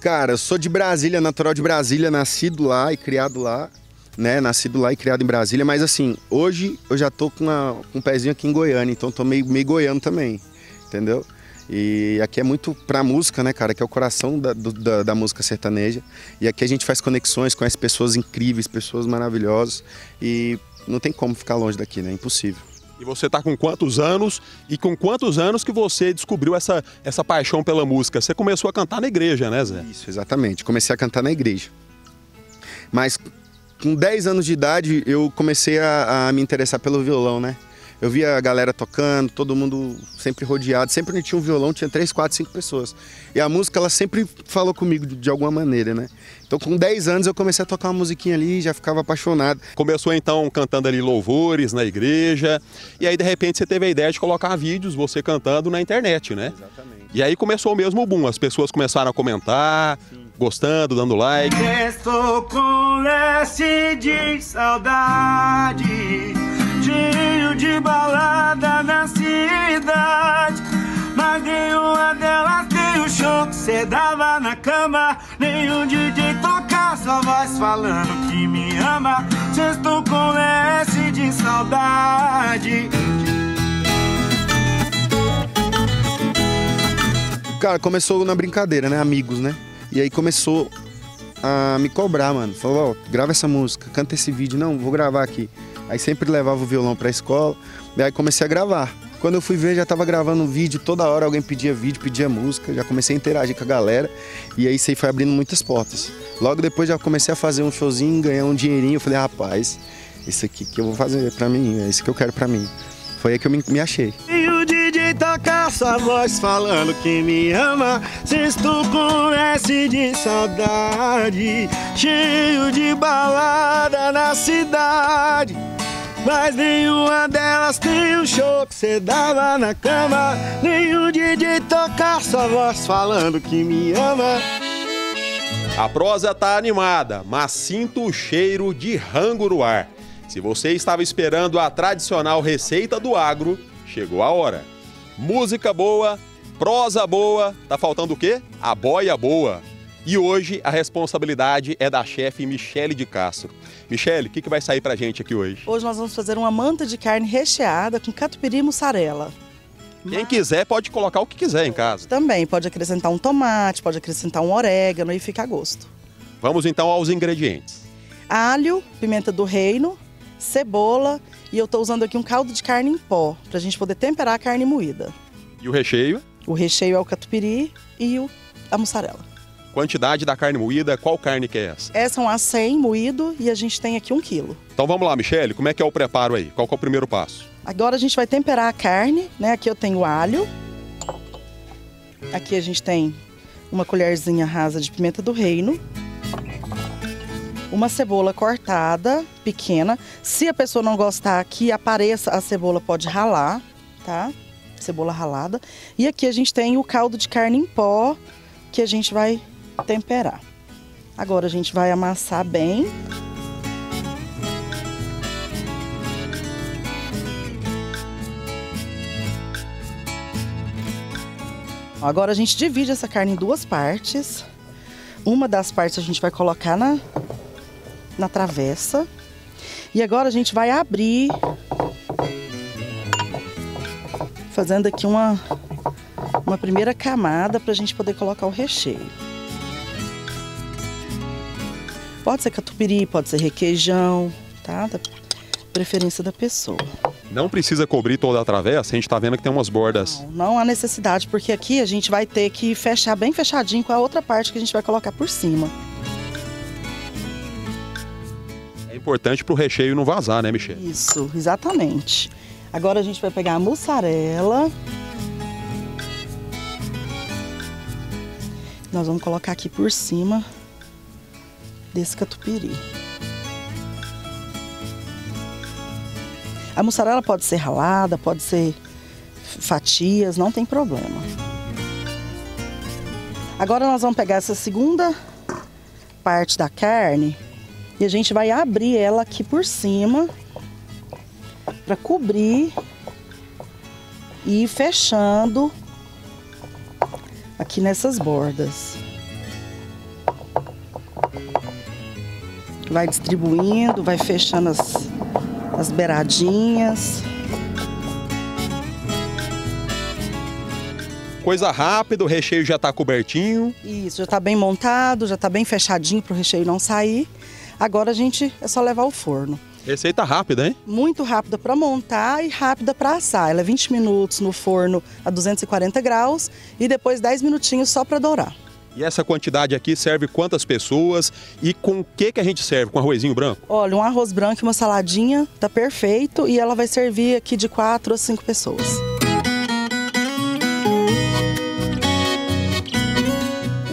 Speaker 21: Cara, eu sou de Brasília, natural de Brasília, nascido lá e criado lá, né? Nascido lá e criado em Brasília, mas assim, hoje eu já tô com, uma, com um pezinho aqui em Goiânia, então tô meio, meio goiano também, entendeu? E aqui é muito pra música, né, cara? Que é o coração da, do, da, da, música sertaneja. E aqui a gente faz conexões, conhece pessoas incríveis, pessoas maravilhosas. E não tem como ficar longe daqui, né? Impossível.
Speaker 28: E você está com quantos anos? E com quantos anos que você descobriu essa, essa paixão pela música? Você começou a cantar na igreja, né, Zé?
Speaker 21: Isso, exatamente. Comecei a cantar na igreja. Mas com 10 anos de idade eu comecei a, a me interessar pelo violão, né? Eu via a galera tocando, todo mundo sempre rodeado. Sempre que tinha um violão, tinha três, quatro, cinco pessoas. E a música, ela sempre falou comigo de, de, alguma maneira, né? Então, com 10 anos, eu comecei a tocar uma musiquinha ali e já ficava apaixonado.
Speaker 28: Começou, então, cantando ali louvores na igreja. E aí, de repente, você teve a ideia de colocar vídeos, você cantando na internet, né? Exatamente. E aí começou o mesmo boom. As pessoas começaram a comentar, Sim. gostando, dando like.
Speaker 2: Estou com esse de saudade de balada na cidade. Mas nenhuma delas tem o show que cê dava na cama. Nenhum DJ toca sua voz falando que me ama. Cê estou com S de saudade.
Speaker 21: Cara, começou na brincadeira, né? Amigos, né? E aí começou a me cobrar, mano. Falou, ó, grava essa música, canta esse vídeo. Não, vou gravar aqui. Aí sempre levava o violão para a escola, aí comecei a gravar. Quando eu fui ver, já estava gravando vídeo, toda hora alguém pedia vídeo, pedia música, já comecei a interagir com a galera, e aí isso aí foi abrindo muitas portas. Logo depois já comecei a fazer um showzinho, ganhar um dinheirinho, eu falei, rapaz, isso aqui que eu vou fazer para mim, é isso que eu quero para mim. Foi aí que eu me, me achei.
Speaker 2: E o DJ toca sua voz falando que me ama. Se com S de saudade, cheio de balada na cidade. Mas nenhuma delas tem o show que cê dava na cama. Nenhum DJ tocar sua voz falando que me ama.
Speaker 28: A prosa tá animada, mas sinto o cheiro de rango no ar. Se você estava esperando a tradicional receita do agro, chegou a hora. Música boa, prosa boa, tá faltando o quê? A boia boa. E hoje a responsabilidade é da chefe Michele de Castro. Michele, o que, que vai sair pra gente aqui hoje?
Speaker 29: Hoje nós vamos fazer uma manta de carne recheada com catupiry e mussarela.
Speaker 28: Quem quiser pode colocar o que quiser em casa.
Speaker 29: Também pode acrescentar um tomate, pode acrescentar um orégano e fica a gosto.
Speaker 28: Vamos então aos ingredientes.
Speaker 29: Alho, pimenta do reino, cebola e eu estou usando aqui um caldo de carne em pó para a gente poder temperar a carne moída.
Speaker 28: E o recheio?
Speaker 29: O recheio é o catupiry e o, a mussarela.
Speaker 28: Quantidade da carne moída, qual carne que é essa?
Speaker 29: Essa é um A100 moído e a gente tem aqui um quilo.
Speaker 28: Então vamos lá, Michele, como é que é o preparo aí? Qual que é o primeiro passo?
Speaker 29: Agora a gente vai temperar a carne, né? Aqui eu tenho alho. Aqui a gente tem uma colherzinha rasa de pimenta do reino. Uma cebola cortada, pequena. Se a pessoa não gostar que apareça a cebola, pode ralar, tá? Cebola ralada. E aqui a gente tem o caldo de carne em pó que a gente vai temperar. Agora a gente vai amassar bem. Agora a gente divide essa carne em duas partes. Uma das partes a gente vai colocar na, na travessa. E agora a gente vai abrir, fazendo aqui uma, uma primeira camada para a gente poder colocar o recheio. Pode ser catupiry, pode ser requeijão, tá? Da preferência da pessoa.
Speaker 28: Não precisa cobrir toda a travessa, a gente tá vendo que tem umas bordas.
Speaker 29: Não, não há necessidade, porque aqui a gente vai ter que fechar bem fechadinho com a outra parte que a gente vai colocar por cima.
Speaker 28: É importante pro recheio não vazar, né, Michelle?
Speaker 29: Isso, exatamente. Agora a gente vai pegar a mussarela. Nós vamos colocar aqui por cima desse catupiry. A mussarela pode ser ralada, pode ser fatias, não tem problema. Agora nós vamos pegar essa segunda parte da carne e a gente vai abrir ela aqui por cima para cobrir e ir fechando aqui nessas bordas. Vai distribuindo, vai fechando as, as beiradinhas.
Speaker 28: Coisa rápida, o recheio já tá cobertinho.
Speaker 29: Isso, já tá bem montado, já tá bem fechadinho para o recheio não sair. Agora a gente é só levar ao forno.
Speaker 28: Receita rápida, hein?
Speaker 29: Muito rápida para montar e rápida para assar. Ela é 20 minutos no forno a 240 graus e depois 10 minutinhos só para dourar.
Speaker 28: E essa quantidade aqui serve quantas pessoas e com o que, que a gente serve? Com arrozinho branco?
Speaker 29: Olha, um arroz branco e uma saladinha tá perfeito e ela vai servir aqui de 4 a 5 pessoas.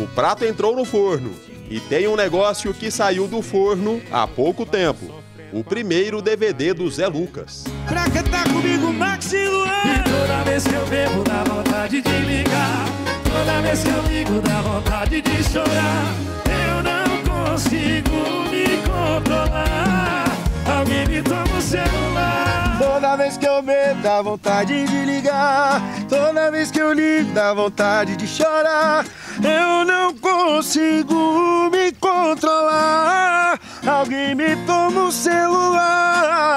Speaker 28: O prato entrou no forno e tem um negócio que saiu do forno há pouco tempo. O primeiro DVD do Zé Lucas.
Speaker 2: Pra cantar comigo, Max e Luan. E toda vez que eu bebo, dá vontade de ligar. Toda vez que eu ligo, dá vontade de chorar. Eu não consigo me controlar. Alguém me toma o celular. Toda vez que eu bebo, dá vontade de ligar. Toda vez que eu ligo, dá vontade de chorar. Eu não consigo me controlar. Alguém me toma o celular.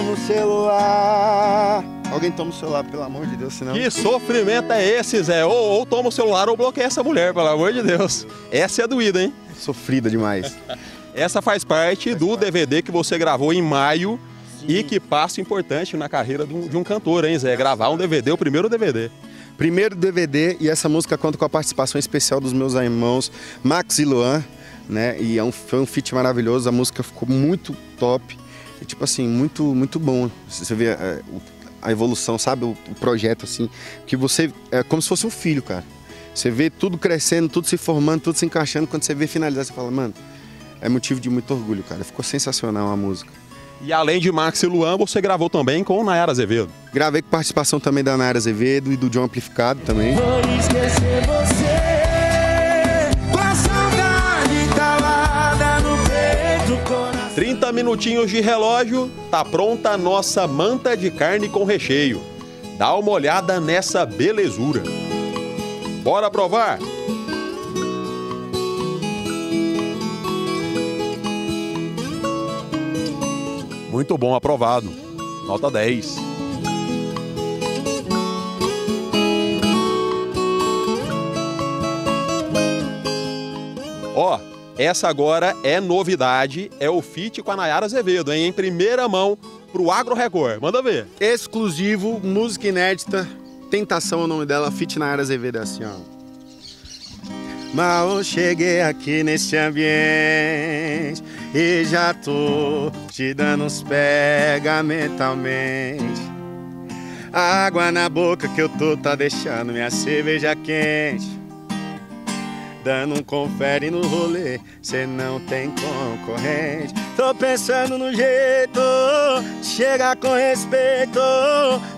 Speaker 2: Toma o celular. Alguém toma o celular, pelo amor de Deus, senão.
Speaker 28: Que sofrimento é esse, Zé? Ou, ou toma o celular ou bloqueia essa mulher, pelo amor de Deus. Essa é doída, hein?
Speaker 21: Sofrida demais.
Speaker 28: Essa faz parte do DVD que você gravou em maio e que passo importante na carreira de um, de um cantor, hein, Zé? Gravar um DVD, o primeiro DVD.
Speaker 21: Primeiro DVD e essa música conta com a participação especial dos meus irmãos Max e Luan, né? E é um, foi um feat maravilhoso, a música ficou muito top. E, tipo assim, muito, muito bom. Você vê é, a evolução, sabe? O, o projeto, assim, que você. É como se fosse um filho, cara. Você vê tudo crescendo, tudo se formando, tudo se encaixando. Quando você vê finalizar, você fala, mano, é motivo de muito orgulho, cara. Ficou sensacional a música.
Speaker 28: E além de Max e Luan, você gravou também com Nayara Azevedo.
Speaker 21: Gravei com participação também da Nayara Azevedo e do John Amplificado também.
Speaker 2: Vou esquecer você
Speaker 28: 30 minutinhos de relógio, tá pronta a nossa manta de carne com recheio. Dá uma olhada nessa belezura. Bora provar? Muito bom, aprovado. Nota 10. Ó, essa agora é novidade, é o feat com a Nayara Azevedo, hein? Em primeira mão pro Agro Record. Manda ver.
Speaker 21: Exclusivo, música inédita, Tentação é o nome dela, Fit Nayara Azevedo, é assim, ó.
Speaker 2: Mal cheguei aqui nesse ambiente e já tô te dando uns pega mentalmente. Água na boca que eu tô tá deixando minha cerveja quente. Dando um confere no rolê, cê não tem concorrente. Tô pensando no jeito, de chegar com respeito,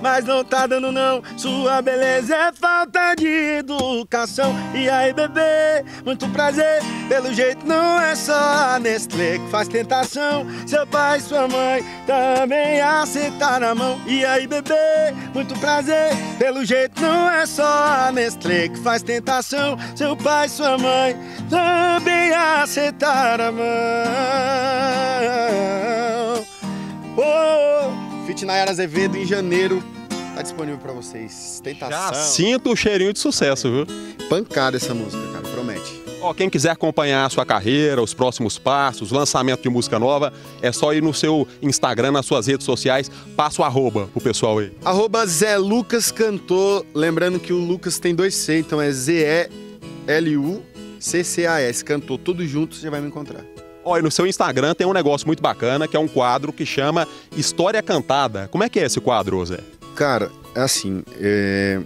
Speaker 2: mas não tá dando não. Sua beleza é falta de educação. E aí, bebê, muito prazer. Pelo jeito não é só a Nestlé que faz tentação. Seu pai e sua mãe também aceitaram a mão. E aí, bebê, muito prazer. Pelo jeito não é só a Nestlé que faz tentação. Seu pai e sua mãe também aceitaram a mão.
Speaker 21: Oh, Fit Nayara Azevedo em janeiro tá disponível pra vocês. Tentação.
Speaker 28: Já sinto o cheirinho de sucesso, viu?
Speaker 21: Pancada essa música, cara, promete.
Speaker 28: Ó, quem quiser acompanhar a sua carreira, os próximos passos, lançamento de música nova, é só ir no seu Instagram, nas suas redes sociais, passa o arroba pro pessoal aí.
Speaker 21: Arroba Zé Lucas Cantor. Lembrando que o Lucas tem dois C, então é Z-E-L-U-C-C-A-S. Cantor, tudo junto, você vai me encontrar.
Speaker 28: E no seu Instagram tem um negócio muito bacana, que é um quadro que chama História Cantada. Como é que é esse quadro, Zé?
Speaker 21: Cara, é assim, é,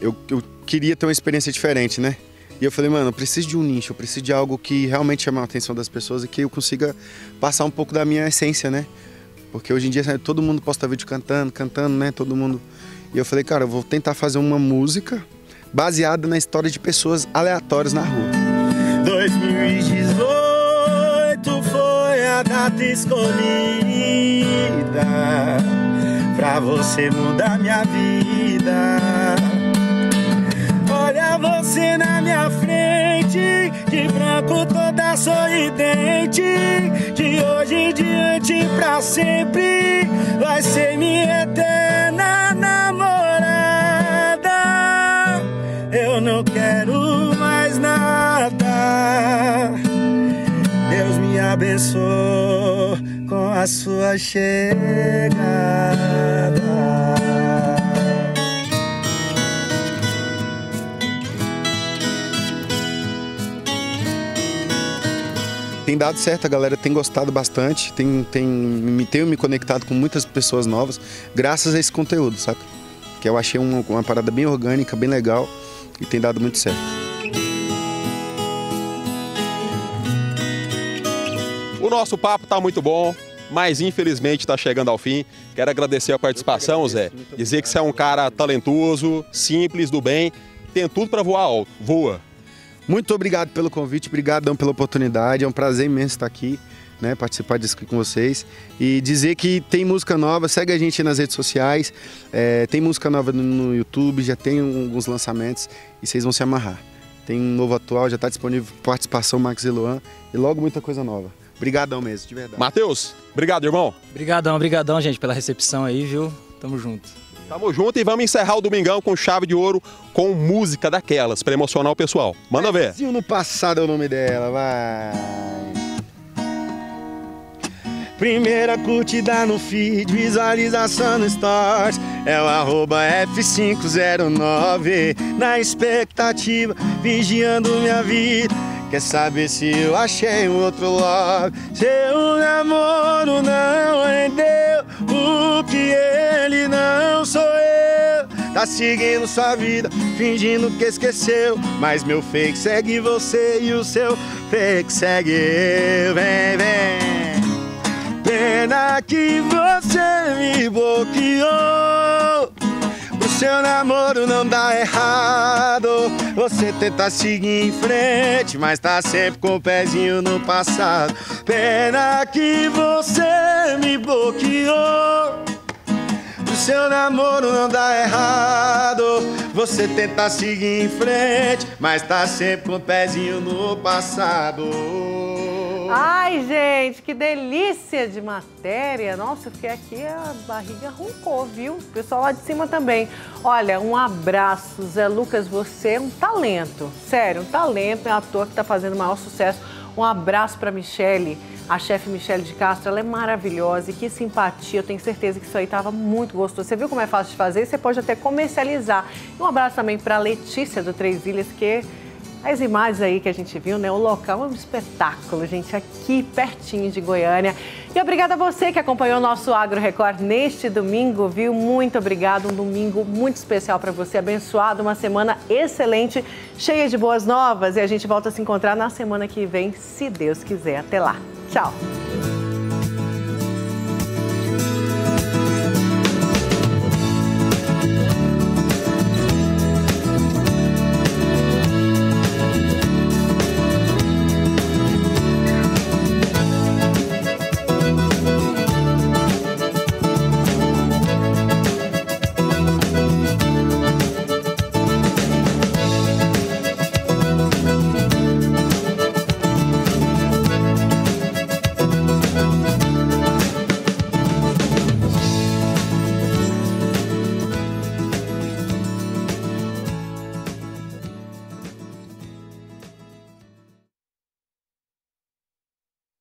Speaker 21: eu, eu queria ter uma experiência diferente, né? E eu falei, mano, eu preciso de um nicho, eu preciso de algo que realmente chame a atenção das pessoas e que eu consiga passar um pouco da minha essência, né? Porque hoje em dia sabe, todo mundo posta vídeo cantando, cantando, né? Todo mundo. E eu falei, cara, eu vou tentar fazer uma música baseada na história de pessoas aleatórias na rua.
Speaker 2: 2018 foi data escolhida pra você mudar minha vida. Olha você na minha frente, de branco toda sorridente. De hoje em diante pra sempre, vai ser minha eterna namorada. Eu não quero mais nada. Abençoe com a sua chegada.
Speaker 21: Tem dado certo, a galera tem gostado bastante, tem, tem, me tenho me conectado com muitas pessoas novas, graças a esse conteúdo, saca? Que eu achei uma, uma parada bem orgânica, bem legal e tem dado muito certo.
Speaker 28: O nosso papo tá muito bom, mas infelizmente está chegando ao fim. Quero agradecer a participação, Zé. Dizer que você é um cara talentoso, simples, do bem, tem tudo para voar alto. Voa.
Speaker 21: Muito obrigado pelo convite, obrigadão pela oportunidade. É um prazer imenso estar aqui, né, participar disso aqui com vocês e dizer que tem música nova. Segue a gente nas redes sociais. é, tem música nova no, no YouTube, já tem alguns lançamentos e vocês vão se amarrar. Tem um novo atual, já está disponível participação Max e Luan e logo muita coisa nova. Obrigadão mesmo, de verdade.
Speaker 28: Matheus, obrigado, irmão.
Speaker 30: Obrigadão, obrigadão, gente, pela recepção aí, viu? Tamo junto.
Speaker 28: Tamo junto e vamos encerrar o Domingão com chave de ouro, com música daquelas, para emocionar o pessoal. Manda ver.
Speaker 21: Brasil no passado é o nome dela, vai.
Speaker 2: Primeira curtida no feed, visualização no stories É o arroba F509 Na expectativa, vigiando minha vida Quer saber se eu achei um outro love Seu namoro não rendeu O que ele não sou eu Tá seguindo sua vida, fingindo que esqueceu. Mas meu fake segue você e o seu fake segue eu. Vem, vem. Pena que você me bloqueou. Seu namoro não dá errado. Você tenta seguir em frente, mas tá sempre com o pezinho no passado. Pena que você me bloqueou. Seu namoro não dá errado. Você tenta seguir em frente, mas tá sempre com o pezinho no passado.
Speaker 1: Ai, gente, que delícia de matéria. Nossa, eu fiquei aqui, a barriga roncou, viu? O pessoal lá de cima também. Olha, um abraço, Zé Lucas, você é um talento. Sério, um talento, é um ator que tá fazendo o maior sucesso. Um abraço para Michele, a chefe Michele de Castro. Ela é maravilhosa e que simpatia. Eu tenho certeza que isso aí estava muito gostoso. Você viu como é fácil de fazer? Você pode até comercializar. Um abraço também para Letícia do Três Ilhas, que as imagens aí que a gente viu, né? O local é um espetáculo, gente, aqui pertinho de Goiânia. E obrigada a você que acompanhou o nosso Agro Record neste domingo, viu? Muito obrigado, um domingo muito especial para você, abençoado, uma semana excelente, cheia de boas novas. E a gente volta a se encontrar na semana que vem, se Deus quiser. Até lá. Tchau.